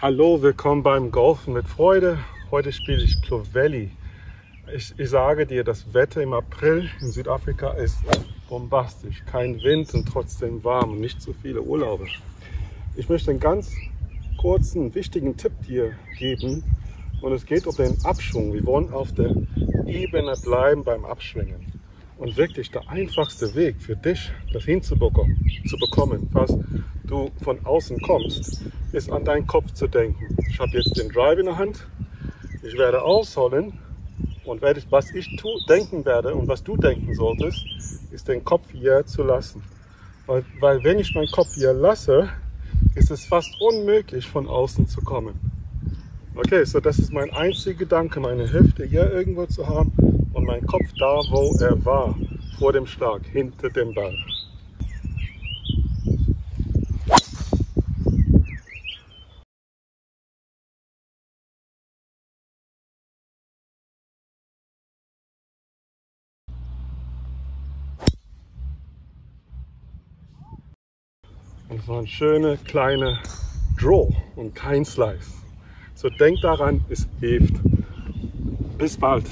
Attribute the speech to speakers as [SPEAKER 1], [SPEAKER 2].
[SPEAKER 1] Hallo, willkommen beim Golfen mit Freude. Heute spiele ich Clovelly. Ich, ich, sage dir, das Wetter im April in Südafrika ist bombastisch. Kein Wind und trotzdem warm und nicht zu viele Urlaube. Ich möchte einen ganz kurzen, wichtigen Tipp dir geben. Und es geht um den Abschwung. Wir wollen auf der Ebene bleiben beim Abschwingen. Und wirklich der einfachste Weg für dich, das hinzubekommen, zu bekommen, was du von außen kommst, ist an deinen Kopf zu denken. Ich habe jetzt den Drive in der Hand. Ich werde ausholen und werde, was ich tu, denken werde und was du denken solltest, ist den Kopf hier zu lassen. Weil, weil wenn ich meinen Kopf hier lasse, ist es fast unmöglich von außen zu kommen. Okay, so das ist mein einziger Gedanke, meine Hüfte hier irgendwo zu haben und mein Kopf da, wo er war, vor dem Schlag, hinter dem Ball. Und es war ein schöner kleiner Draw und kein Slice. So denkt daran, es hilft. Bis bald.